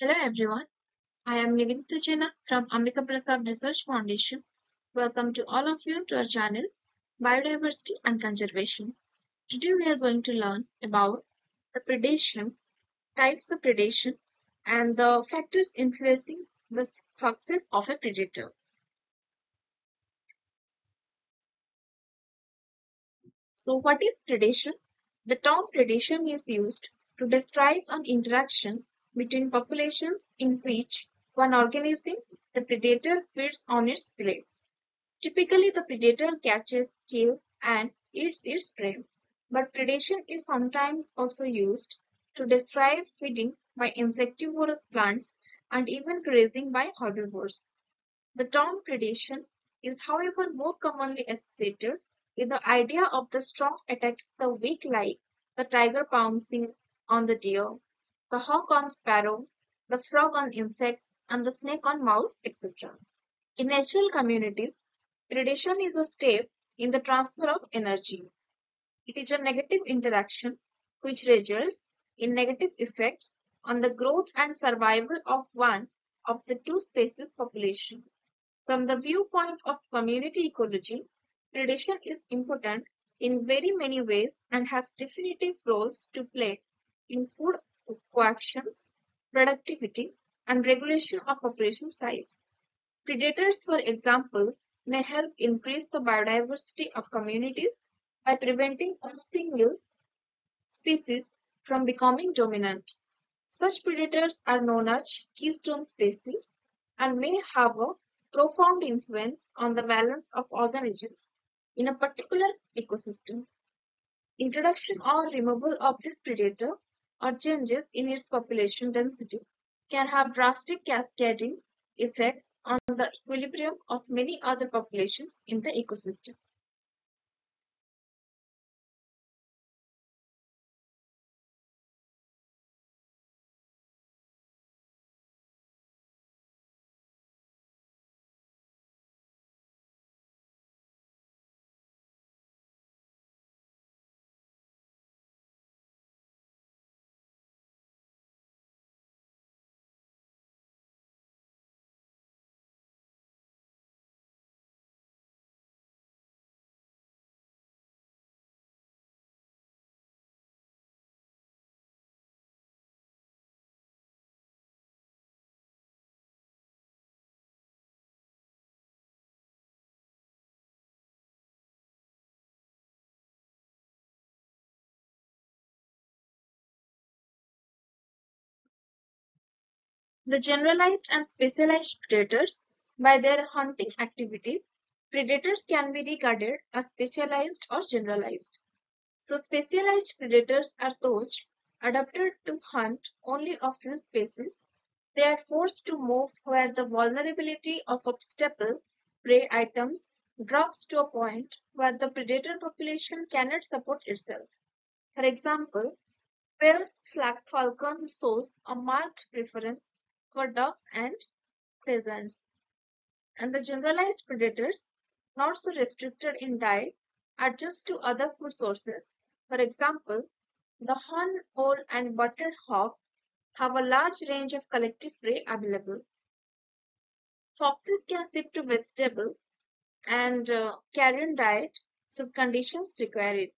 Hello everyone, I am Niginita Jena from Ambika Prasad Research Foundation. Welcome to all of you to our channel Biodiversity and Conservation. Today we are going to learn about the predation, types of predation and the factors influencing the success of a predator. So what is predation? The term predation is used to describe an interaction between populations in which one organism, the predator, feeds on its prey. Typically, the predator catches, kills, and eats its prey, but predation is sometimes also used to describe feeding by insectivorous plants and even grazing by herbivores. The term predation is however more commonly associated with the idea of the strong attacking the weak like the tiger pouncing on the deer, the hawk on sparrow, the frog on insects, and the snake on mouse, etc. In natural communities, predation is a step in the transfer of energy. It is a negative interaction which results in negative effects on the growth and survival of one of the two species population. From the viewpoint of community ecology, predation is important in very many ways and has definitive roles to play in food coactions, productivity, and regulation of population size. Predators, for example, may help increase the biodiversity of communities by preventing a single species from becoming dominant. Such predators are known as keystone species and may have a profound influence on the balance of organisms in a particular ecosystem. Introduction or removal of this predator or changes in its population density can have drastic cascading effects on the equilibrium of many other populations in the ecosystem. The generalized and specialized predators, by their hunting activities, predators can be regarded as specialized or generalized. So specialized predators are those adapted to hunt only a few species. They are forced to move where the vulnerability of obstacle prey items drops to a point where the predator population cannot support itself. For example, Bell's falcon shows a marked preference for ducks and pheasants. And the generalized predators, not so restricted in diet, adjust to other food sources. For example, the horned owl and buttered hawk have a large range of collective prey available. Foxes can shift to vegetable and uh, carrion diet should conditions require it.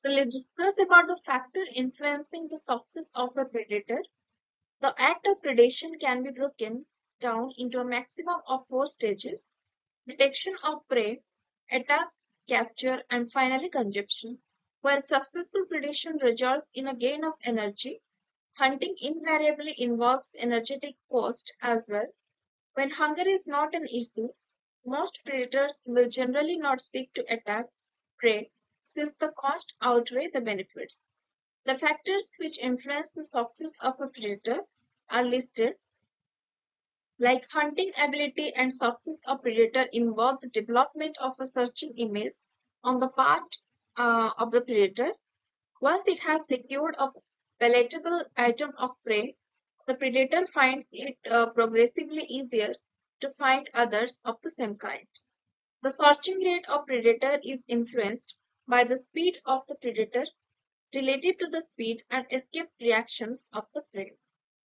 So let's discuss about the factor influencing the success of a predator. The act of predation can be broken down into a maximum of four stages detection of prey, attack, capture, and finally consumption. While successful predation results in a gain of energy, hunting invariably involves energetic cost as well. When hunger is not an issue, most predators will generally not seek to attack prey since the cost outweigh the benefits. The factors which influence the success of a predator are listed like hunting ability and success of predator involve the development of a searching image on the part uh, of the predator. Once it has secured a palatable item of prey, the predator finds it uh, progressively easier to find others of the same kind. The searching rate of predator is influenced by the speed of the predator relative to the speed and escape reactions of the prey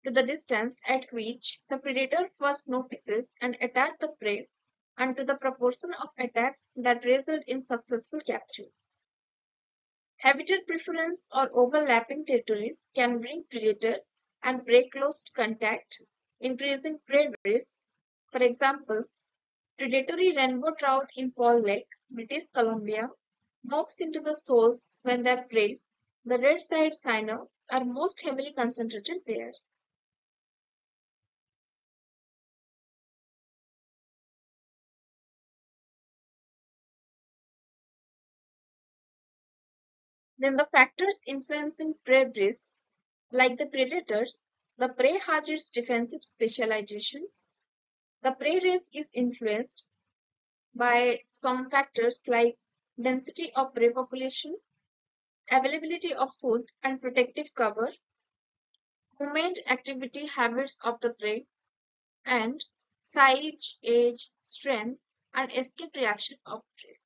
to the distance at which the predator first notices and attacks the prey and to the proportion of attacks that result in successful capture. Habitat preference or overlapping territories can bring predator and prey close to contact, increasing prey risk. For example, predatory rainbow trout in Paul Lake, British Columbia, moves into the soles when their prey, the red side shiner, are most heavily concentrated there. Then the factors influencing prey risk, like the predators, the prey its defensive specializations. The prey risk is influenced by some factors like density of prey population, availability of food and protective cover, movement activity habits of the prey, and size, age, strength, and escape reaction of prey.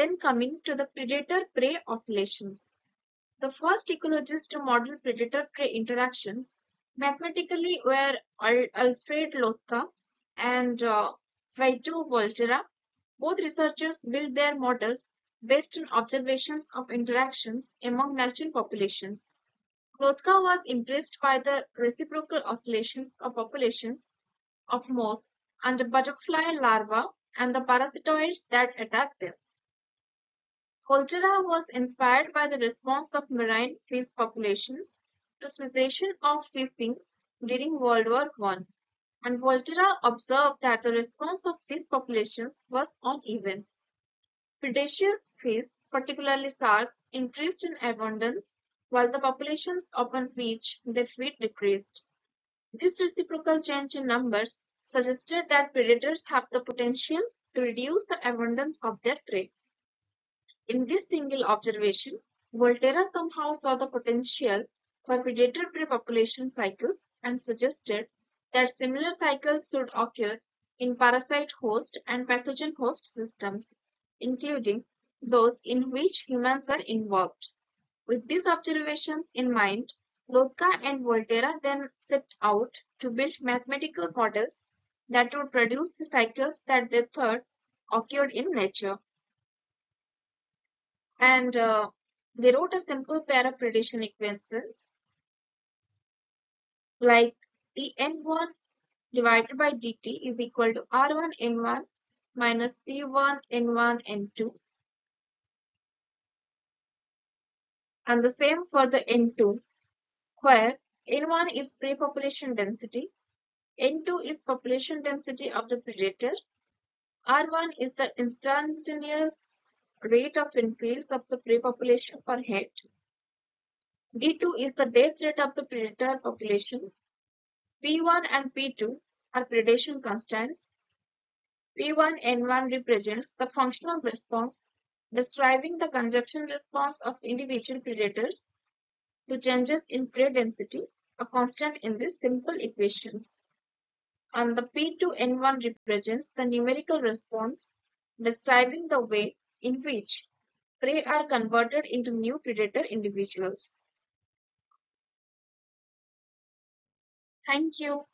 Then coming to the predator-prey oscillations. The first ecologists to model predator-prey interactions mathematically were Alfred Lotka and uh, Vito Volterra. Both researchers built their models based on observations of interactions among natural populations. Lotka was impressed by the reciprocal oscillations of populations of moth and butterfly larvae and the parasitoids that attack them. Volterra was inspired by the response of marine fish populations to cessation of fishing during World War I, and Volterra observed that the response of fish populations was uneven. Predaceous fish, particularly sharks, increased in abundance, while the populations upon which they feed decreased. This reciprocal change in numbers suggested that predators have the potential to reduce the abundance of their prey. In this single observation, Volterra somehow saw the potential for predator-prey population cycles and suggested that similar cycles should occur in parasite host and pathogen host systems, including those in which humans are involved. With these observations in mind, Lotka and Volterra then set out to build mathematical models that would produce the cycles that they thought occurred in nature. And uh, they wrote a simple pair of predation equations like dn1 divided by dt is equal to r1 n1 minus p1 n1 n2 and the same for the n2 where n1 is pre-population density, n2 is population density of the predator, r1 is the instantaneous rate of increase of the prey population per head, d2 is the death rate of the predator population, p1 and p2 are predation constants, p1 n1 represents the functional response describing the consumption response of individual predators to changes in prey density, a constant in these simple equations. And the P2N1 represents the numerical response describing the way in which prey are converted into new predator individuals. Thank you.